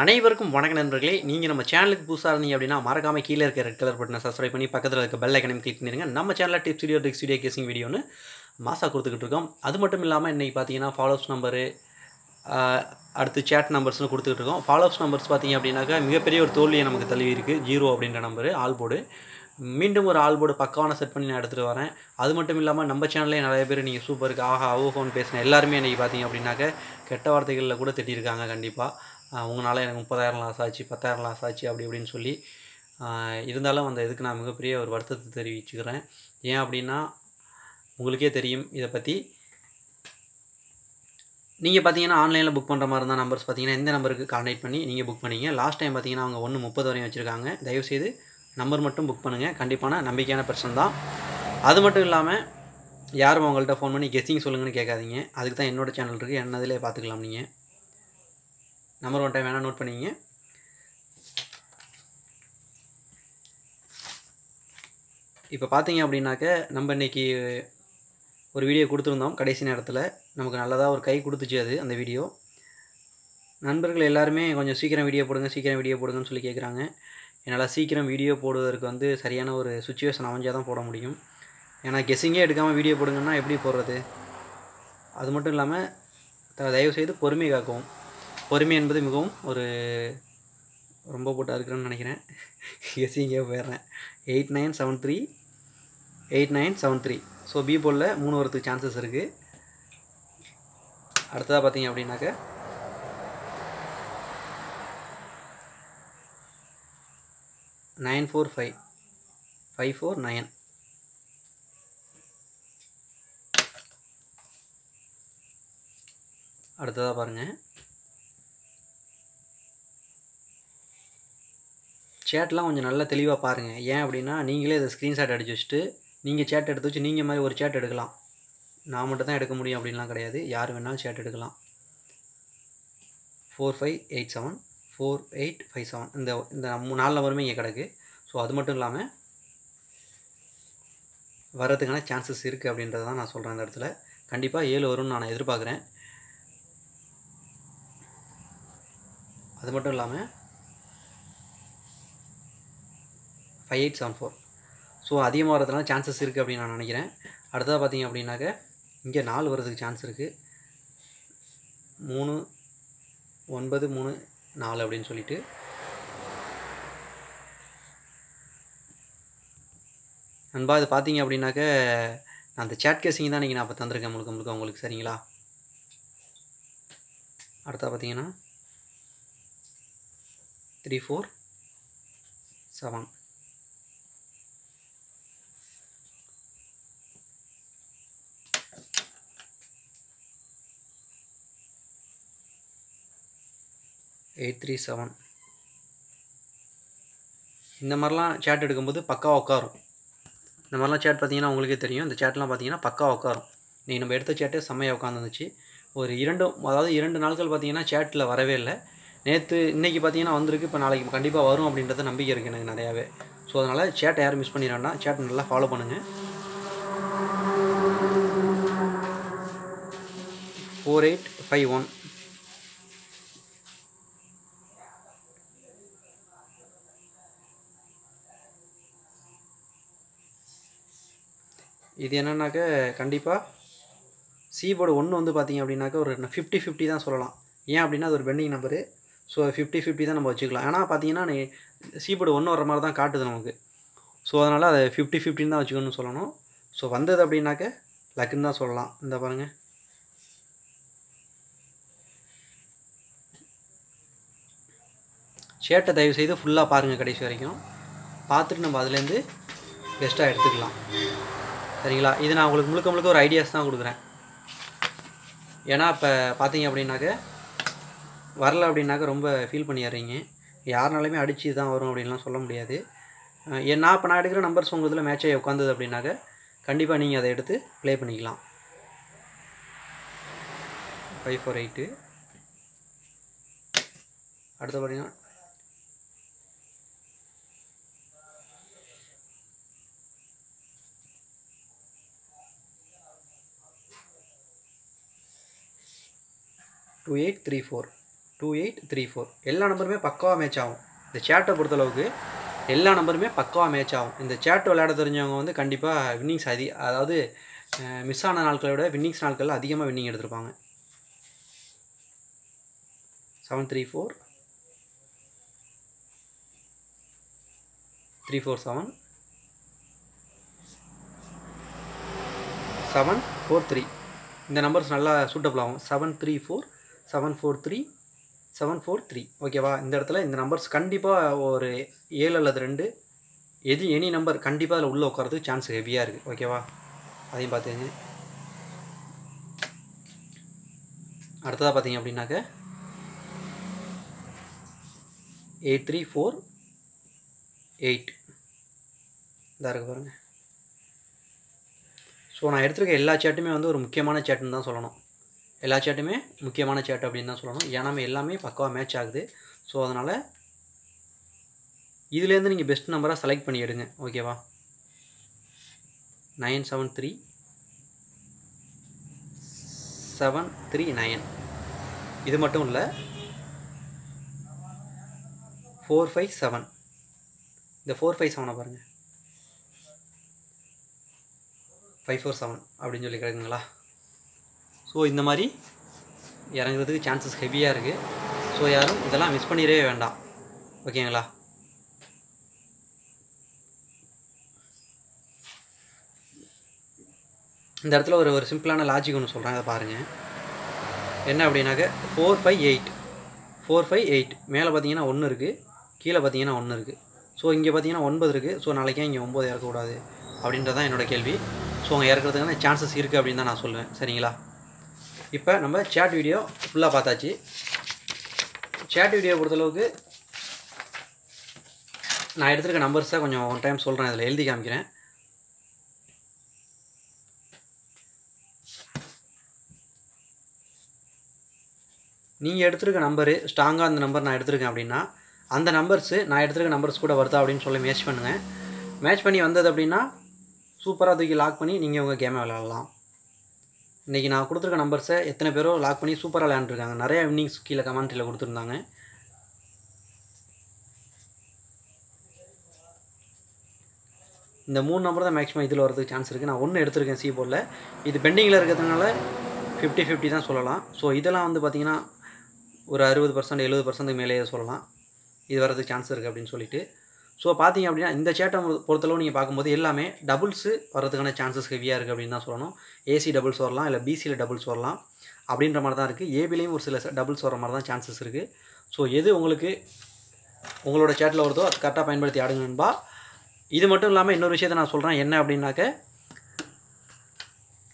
அனைவருக்கும் வணக்க நண்பர்களே. நீங்கள் நம்ம சேனலுக்கு புதுசாக இருந்தீங்க அப்படின்னா மறக்காம கீழே இருக்க ரெட் கலர் பட்டனை சப்ஸ்கிரைப் பண்ணி பக்கத்தில் இருக்க பெல் ஐக்கனையும் கிளிக் பண்ணிடுங்க நம்ம சேனலில் tips video Dix video guessing வீடியோன்னு மாசாக கொடுத்துக்கிட்டு இருக்கோம். அது மட்டும் இல்லாமல் இன்றைக்கி பார்த்தீங்கன்னா ஃபாலோஸ் நம்பரு அடுத்து சேட் நம்பர்ஸ்னு கொடுத்துக்கிட்டு இருக்கோம். ஃபாலோஸ் நம்பர்ஸ் பார்த்தீங்க அப்படின்னாக்கா மிகப்பெரிய ஒரு தோல்வியை நமக்கு தழுவி இருக்குது ஜீரோ அப்படின்ற நம்பரு ஆல் போர்டு மீண்டும் ஒரு ஆல் போர்டு பக்காவான செட் பண்ணி நான் எடுத்துகிட்டு வரேன். அது மட்டும் இல்லாமல் நம்ம சேனல்லே நிறைய பேர் நீங்கள் சூப்பருக்கு ஆஹா ஓஹோன்னு பேசின எல்லாருமே இன்றைக்கி பார்த்தீங்க அப்படின்னாக்க கெட்ட வார்த்தைகளில் கூட திட்டியிருக்காங்க கண்டிப்பாக உங்களால் எனக்கு முப்பதாயிரம் லாஸ் ஆச்சு பத்தாயிரம் லாஸ் ஆச்சு அப்படி இப்படின்னு சொல்லி இருந்தாலும் அந்த இதுக்கு நான் மிகப்பெரிய ஒரு வருத்தத்தை தெரிவிச்சுக்கிறேன். ஏன் அப்படின்னா உங்களுக்கே தெரியும் இதை பற்றி நீங்கள் பார்த்தீங்கன்னா ஆன்லைனில் புக் பண்ணுற மாதிரி இருந்தால் நம்பர்ஸ் பார்த்தீங்கன்னா எந்த நம்பருக்கு கான்டாக்ட் பண்ணி நீங்கள் புக் பண்ணிங்க. லாஸ்ட் டைம் பார்த்தீங்கன்னா அவங்க ஒன்று முப்பது வரையும் வச்சுருக்காங்க. தயவுசெய்து நம்பர் மட்டும் புக் பண்ணுங்கள் கண்டிப்பான நம்பிக்கையான பர்சன் தான். அது மட்டும் இல்லாமல் யாரும் உங்கள்கிட்ட ஃபோன் பண்ணி கெஸ்ஸிங் சொல்லுங்கன்னு கேட்காதீங்க. அதுக்கு தான் என்னோடய சேனல் இருக்குது என்னதிலே பார்த்துக்கலாம் நீங்கள் நம்பர் ஒன் டைம் வேணால் நோட் பண்ணிங்க இப்போ பார்த்தீங்க அப்படின்னாக்க நம்ம இன்றைக்கி ஒரு வீடியோ கொடுத்துருந்தோம் கடைசி நேரத்தில். நமக்கு நல்லதாக ஒரு கை கொடுத்துச்சு அது அந்த வீடியோ நண்பர்கள் எல்லாருமே கொஞ்சம் சீக்கிரம் வீடியோ போடுங்க சீக்கிரம் வீடியோ போடுங்கன்னு சொல்லி கேட்குறாங்க என்னால் சீக்கிரம் வீடியோ போடுவதற்கு வந்து சரியான ஒரு சுச்சுவேஷன் அமைஞ்சால் தான் போட முடியும். ஏன்னா கெஸ்ஸிங்கே எடுக்காமல் வீடியோ போடுங்கன்னா எப்படி போடுறது? அது மட்டும் இல்லாமல் தயவுசெய்து பொறுமை காக்கவும். பொறுமை என்பது மிகவும் ஒரு ரொம்ப போட்டு இருக்கிறேன்னு நினைக்கிறேன். கெஸ்ஸிங்கே போயிடுறேன். Eight nine seven three eight nine seven three so B போலில் மூணு வரத்துக்கு சான்சஸ் இருக்குது அடுத்ததாக பார்த்தீங்க அப்படின்னாக்க nine four five five four nine அடுத்ததாக பாருங்கள் சேட்லாம் கொஞ்சம் நல்லா தெளிவாக பாருங்கள் ஏன் அப்படின்னா நீங்களே இதை ஸ்க்ரீன்ஷாட் அடிச்சு வச்சுட்டு நீங்கள் சேட் எடுத்து வச்சு நீங்கள் மாதிரி ஒரு சேட் எடுக்கலாம். நான் மட்டும் தான் எடுக்க முடியும் அப்படின்லாம் கிடையாது. யார் வேணாலும் சேட் எடுக்கலாம். Four five eight seven four eight five seven இந்த இந்த நாலு நம்பருமே இங்கே கிடக்கு. ஸோ அது மட்டும் இல்லாமல் வர்றதுக்கான சான்சஸ் இருக்குது அப்படின்றத தான் நான் சொல்கிறேன் அந்த இடத்துல. கண்டிப்பாக ஏழு வரும்னு நான் எதிர்பார்க்குறேன். அது மட்டும் இல்லாமல் five eight seven four so அதிகமாக வரதுனால சான்சஸ் இருக்குது அப்படின்னு நான் நினைக்கிறேன். அடுத்ததாக பார்த்தீங்க அப்படின்னாக்க இங்கே நாலு வரதுக்கு சான்ஸ் இருக்குது மூணு ஒன்பது மூணு நாலு அப்படின்னு சொல்லிட்டு. நண்பா இது பார்த்தீங்க அப்படின்னாக்க நான் அந்த சேட் கேசிங் தான் இன்றைக்கி நான் இப்போ தந்திருக்கேன் முழுக்க முழுக்க உங்களுக்கு சரிங்களா? அடுத்தா பார்த்தீங்கன்னா three four seven eight three seven. இந்த மாதிரிலாம் சேட் எடுக்கும்போது பக்காவாக உட்காரும் இந்த மாதிரிலாம் சேட் பார்த்தீங்கன்னா உங்களுக்கே தெரியும். இந்த சேட்லாம் பார்த்தீங்கன்னா பக்காவாக உட்காரும் நீ நம்ம எடுத்த சேட்டே செம்மையாக உட்காந்துருந்துச்சு ஒரு இரண்டு அதாவது இரண்டு நாட்கள் பார்த்தீங்கன்னா சேட்டில் வரவே இல்லை. நேற்று இன்றைக்கி பார்த்தீங்கன்னா வந்திருக்கு. இப்போ நாளைக்கு கண்டிப்பாக வரும் அப்படின்றத நம்பிக்கை இருக்குது எனக்கு நிறையாவே. ஸோ அதனால் சேட்டை யாரும் மிஸ் பண்ணிட சேட்டை நல்லா ஃபாலோ பண்ணுங்கள் ஃபோர் எயிட் ஃபைவ் ஒன் இது என்னன்னாக்க கண்டிப்பாக சிபோர்டு ஒன்று வந்து பார்த்தீங்க அப்படின்னாக்க ஒரு ஃபிஃப்டி ஃபிஃப்டி தான் சொல்லலாம். ஏன் அப்படின்னா அது ஒரு pending number so fifty fifty தான் நம்ம வச்சுக்கலாம். ஏன்னா பார்த்தீங்கன்னா நீ ஒன்று வர மாதிரி தான் காட்டுது நமக்கு. ஸோ அதனால் அதை ஃபிஃப்டி ஃபிஃப்டின்னு தான் வச்சுக்கணும்னு சொல்லணும். ஸோ வந்தது அப்படின்னாக்க லக்குன்னு தான் சொல்லலாம். இந்த பாருங்கள் ஷேர்ட்டை தயவு செய்து ஃபுல்லாக பாருங்கள் கடைசி வரைக்கும். பார்த்துட்டு நம்ம அதுலேருந்து பெஸ்ட்டாக எடுத்துக்கலாம். சரிங்களா? இது நான் உங்களுக்கு முழுக்க முழுக்க ஒரு ஐடியாஸ் தான் கொடுக்குறேன். ஏன்னா இப்போ பார்த்தீங்க அப்படின்னாக்க வரல அப்படின்னாக்க ரொம்ப ஃபீல் பண்ணிடுறீங்க. யாருனாலுமே அடித்து தான் வரும் அப்படின்லாம் சொல்ல முடியாது. அஹ் நான் இப்போ நான் எடுக்கிற நம்பர்ஸ் உங்கள் இதில் மேட்ச் ஆகி உட்காந்தது அப்படின்னாக்க கண்டிப்பாக நீங்கள் அதை எடுத்து ப்ளே பண்ணிக்கலாம். ஃபைவ் ஃபோர் எயிட்டு அடுத்து பார்த்தீங்கன்னா two eight three four two eight three four எல்லா நம்பருமே பக்காவாக மேட்ச் ஆகும். இந்த சேட்டை பொறுத்தளவுக்கு எல்லா நம்பருமே பக்காவாக மேட்ச் ஆகும். இந்த சேட் விளையாட தெரிஞ்சவங்க வந்து கண்டிப்பாக வின்னிங்ஸ் அதி அதாவது மிஸ் ஆன நாட்களை விட வின்னிங்ஸ் நாட்களில் அதிகமாக வின்னிங் எடுத்திருப்பாங்க. Seven three four three four seven seven four three இந்த நம்பர்ஸ் நல்லா சூட்டபிள் ஆகும். Seven three four seven four three seven four three ஓகேவா இந்த இடத்துல இந்த நம்பர்ஸ் கண்டிப்பாக ஒரு ஏழு அல்லது ரெண்டு. எது எனி நம்பர் கண்டிப்பாக அதில் உள்ளே உட்காரதுக்கு சான்ஸ் ஹெவியாக இருக்குது ஓகேவா அதையும் பார்த்துங்க அடுத்ததாக பார்த்தீங்க அப்படின்னாக்க எயிட் த்ரீ ஃபோர் எயிட் இதாக இருக்குது பாருங்கள் ஸோ நான் எடுத்துருக்க எல்லா சேட்டுமே வந்து ஒரு முக்கியமான சேட்டுன்னு தான் சொல்லணும். எல்லா சேட்டுமே முக்கியமான சேட் அப்படின்னு தான் சொல்லணும். ஏன்னா எல்லாமே பக்காவாக மேட்ச் ஆகுது. ஸோ அதனால் இதுலேருந்து நீங்கள் பெஸ்ட் நம்பராக செலக்ட் பண்ணி எடுங்க. ஓகேவா nine seven three seven three nine இது மட்டும் இல்லை ஃபோர் ஃபைவ் செவன் இந்த ஃபோர் ஃபைவ் செவனை பாருங்கள் ஃபைவ் ஃபோர் செவன் அப்படின்னு சொல்லி கிடக்குங்களா ஸோ இந்த மாதிரி இறங்குறதுக்கு சான்சஸ் ஹெவியாக இருக்குது ஸோ யாரும் இதெல்லாம் மிஸ் பண்ணிடவே வேண்டாம். ஓகேங்களா இந்த இடத்துல ஒரு ஒரு சிம்பிளான லாஜிக் ஒன்று சொல்கிறாங்க அதை பாருங்கள் என்ன அப்படின்னாக்க four five eight four five eight மேலே பார்த்தீங்கன்னா ஒன்று இருக்குது கீழே பார்த்தீங்கன்னா ஒன்று இருக்குது ஸோ இங்கே பார்த்தீங்கன்னா ஒன்பது இருக்குது ஸோ நாளைக்கே இங்கே ஒம்பது இறக்கக்கூடாது. அப்படின்றது தான் என்னோடய கேள்வி. ஸோ அங்கே இறக்குறதுக்கான சான்சஸ் இருக்குது அப்படின்னு தான் நான் சொல்லுவேன். சரிங்களா? இப்போ நம்ம சேட் வீடியோ ஃபுல்லாக பார்த்தாச்சு. சேட் வீடியோ பொறுத்தளவுக்கு நான் எடுத்துருக்க நம்பர்ஸை கொஞ்சம் ஒன் டைம் சொல்கிறேன் இதில் எழுதி காமிக்கிறேன். நீங்கள் எடுத்துருக்க நம்பரு ஸ்ட்ராங்காக அந்த நம்பர் நான் எடுத்திருக்கேன் அப்படின்னா அந்த நம்பர்ஸு நான் எடுத்துருக்க நம்பர்ஸ் கூட வருதா அப்படின்னு சொல்லி மேட்ச் பண்ணுங்கள் மேட்ச் பண்ணி வந்தது அப்படின்னா சூப்பராக தூக்கி லாக் பண்ணி நீங்கள் உங்கள் கேமை விளையாடலாம். இன்றைக்கி நான் கொடுத்துருக்க நம்பர்ஸை எத்தனை பேரோ லாக் பண்ணி சூப்பராக விளையாண்டுருக்காங்க. நிறையா வின்னிங்ஸ் கீழே கமெண்ட்ரியில் கொடுத்துருந்தாங்க. இந்த மூணு நம்பர் தான் மேக்ஸிமம் இதில் வரதுக்கு சான்ஸ் இருக்குது நான் ஒன்று எடுத்திருக்கேன் சி போர்டில் இது பெண்டிங்கில் இருக்கிறதுனால ஃபிஃப்டி ஃபிஃப்டி தான் சொல்லலாம். ஸோ இதெல்லாம் வந்து பார்த்திங்கன்னா ஒரு அறுபது பர்சன்ட் எழுபது பர்சன்ட் மேலேயே சொல்லலாம். இது வரதுக்கு சான்ஸ் இருக்குது அப்படின்னு சொல்லிட்டு. ஸோ பார்த்தீங்க அப்படின்னா இந்த சேட்டை பொறுத்தளவு நீங்கள் பார்க்கும்போது எல்லாமே டபுள்ஸு வரதுக்கான சான்சஸ் ஹெவியாக இருக்குது அப்படின்னு தான் சொல்லணும். ஏசி டபுள்ஸ் வரலாம் இல்லை பிசியில் டபுள்ஸ் வரலாம் அப்படின்ற மாதிரி தான் இருக்குது ஏபிலையும் ஒரு சில டபுள்ஸ் வர மாதிரி தான் சான்சஸ் இருக்குது ஸோ எது உங்களுக்கு உங்களோட சேட்டில் வருதோ அது கரெக்டாக பயன்படுத்தி ஆடுங்க நண்பா. இது மட்டும் இல்லாமல் இன்னொரு விஷயத்தை நான் சொல்கிறேன் என்ன அப்படின்னாக்க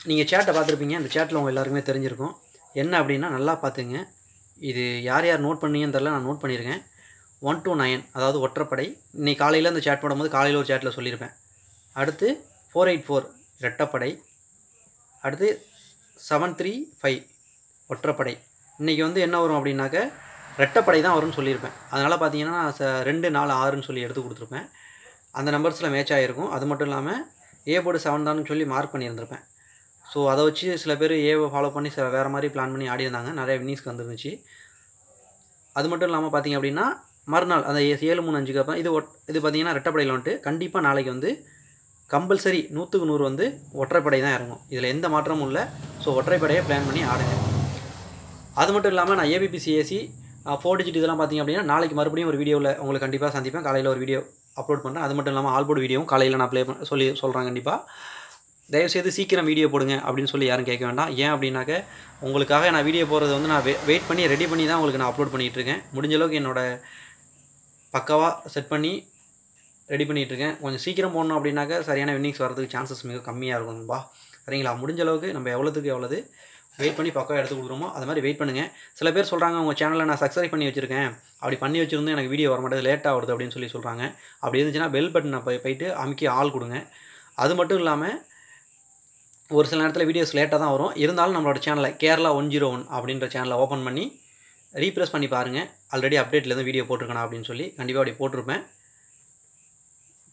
நீங்கள் சேட்டை பார்த்துருப்பீங்க. அந்த சேட்டில் உங்கள் எல்லாருக்குமே தெரிஞ்சிருக்கும். என்ன அப்படின்னா நல்லா பார்த்துங்க. இது யார் யார் நோட் பண்ணீங்கன்னு தெரில நான் நோட் பண்ணியிருக்கேன். ஒன் டூ நைன் அதாவது ஒற்றைப்படை. இன்னைக்கு காலையில் அந்த சேட் போடும்போது காலையில் ஒரு சேட்டில் சொல்லியிருப்பேன். அடுத்து ஃபோர் எயிட் ஃபோர் ரெட்டப்படை அடுத்து செவன் த்ரீ ஃபைவ் ஒற்றைப்படை. இன்றைக்கி வந்து என்ன வரும் அப்படின்னாக்க ரெட்டப்படை தான் வரும்னு சொல்லியிருப்பேன். அதனால் பார்த்தீங்கன்னா நான் ச- ரெண்டு நாலு ஆறுன்னு சொல்லி எடுத்து கொடுத்துருப்பேன். அந்த நம்பர்ஸில் மேட்ச் ஆகிருக்கும் அது மட்டும் இல்லாமல் ஏ போர்டு செவன் தான் சொல்லி மார்க் பண்ணியிருந்திருப்பேன். ஸோ அதை வச்சு சில பேர் ஏவை ஃபாலோ பண்ணி சில வேறு மாதிரி பிளான் பண்ணி ஆடி இருந்தாங்க நிறைய வின்னிங்ஸ்க்கு வந்துருந்துச்சு. அது மட்டும் இல்லாமல் பார்த்தீங்க அப்படின்னா மறுநாள் அந்த ஏழு மூணு அஞ்சுக்கு அப்புறம் இது ஒட் இது பார்த்தீங்கன்னா ரெட்டப்படையில் வந்துட்டு கண்டிப்பாக நாளைக்கு வந்து கம்பல்சரி நூற்றுக்கு நூறு வந்து ஒற்றைப்படை தான் இறங்கும். இதில் எந்த மாற்றமும் இல்லை. ஸோ ஒற்றைப்படையை பிளான் பண்ணி ஆடுங்க. அது மட்டும் இல்லாமல் நான் ஏபிபிசிஏசி ஃபோர் டிஜிட் இதெல்லாம் பார்த்தீங்க அப்படின்னா நாளைக்கு மறுபடியும் ஒரு வீடியோவில் உங்களுக்கு கண்டிப்பாக சந்திப்பேன். காலையில் ஒரு வீடியோ அப்லோட் பண்ணுறேன் அது மட்டும் இல்லாமல் ஆல்போர்ட் வீடியோவும் காலையில் நான் ப்ளே பண்ண சொல்லி சொல்கிறேன் கண்டிப்பாக தயவுசெய்து சீக்கிரம் வீடியோ போடுங்க அப்படின்னு சொல்லி யாரும் கேட்க வேண்டாம். ஏன் அப்படின்னாக்க உங்களுக்காக நான் வீடியோ போடுறது வந்து நான் வெயிட் பண்ணி ரெடி பண்ணி தான் உங்களுக்கு நான் அப்லோட் பண்ணிகிட்ருக்கேன் முடிஞ்ச அளவுக்கு என்னோட பக்காவாக செட் பண்ணி ரெடி பண்ணிகிட்ருக்கேன் கொஞ்சம் சீக்கிரம் போடணும் அப்படின்னாக்கா சரியான வின்னிங்ஸ் வரதுக்கு சான்சஸ் மிக கம்மியாக இருக்கும்பா சரிங்களா? முடிஞ்ச அளவுக்கு நம்ம எவ்வளோத்துக்கு எவ்வளோது வெயிட் பண்ணி பக்கம் எடுத்து கொடுக்குறோமோ அது மாதிரி வெயிட் பண்ணுங்கள் சில பேர் சொல்கிறாங்க உங்கள் சேனலில் நான் சப்ஸ்கிரைப் பண்ணி வச்சுருக்கேன். அப்படி பண்ணி வச்சுருந்தேன் எனக்கு வீடியோ வர மாட்டேது லேட்டாக வருது அப்படின்னு சொல்லி சொல்கிறாங்க அப்படி இருந்துச்சுன்னா பெல் பட்டனை போய் போயிட்டு அமுக்கி ஆள் கொடுங்க. அது மட்டும் இல்லாமல் ஒரு சில நேரத்தில் வீடியோஸ் லேட்டாக தான் வரும். இருந்தாலும் நம்மளோட சேனலை கேரளா ஒன் ஜீரோ ஒன் அப்படின்ற சேனலை ஓப்பன் பண்ணி ரீப்ரெஸ் பண்ணி பாருங்கள் ஆல்ரெடி அப்டேட்டில் வீடியோ போட்டிருக்கணும் அப்படின்னு சொல்லி கண்டிப்பாக அப்படி போட்டிருப்பேன்.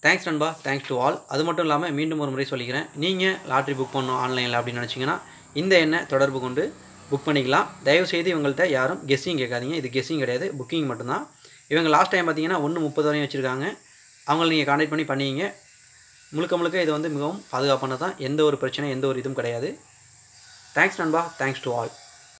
தேங்க்ஸ் நண்பா. தேங்க்ஸ் டு ஆல் அது மட்டும் இல்லாமல் மீண்டும் ஒரு முறை சொல்லிக்கிறேன். நீங்கள் லாட்ரி புக் பண்ணணும் ஆன்லைனில் அப்படின்னு நினச்சிங்கன்னா இந்த எண்ணை தொடர்பு கொண்டு புக் பண்ணிக்கலாம். தயவுசெய்து இவங்கள்ட்ட யாரும் கெஸ்ஸிங் கேட்காதீங்க. இது கெஸ்ஸிங் கிடையாது. புக்கிங் மட்டும்தான். இவங்க லாஸ்ட் டைம் பார்த்தீங்கன்னா ஒன்று முப்பது வரையும் வச்சுருக்காங்க. அவங்கள நீங்கள் கான்டெக்ட் பண்ணி பண்ணிங்க. முழுக்க முழுக்க இது வந்து மிகவும் பாதுகாப்பானது தான் எந்த ஒரு பிரச்சனை எந்த ஒரு இதுவும் கிடையாது. தேங்க்ஸ் நண்பா. Thanks to all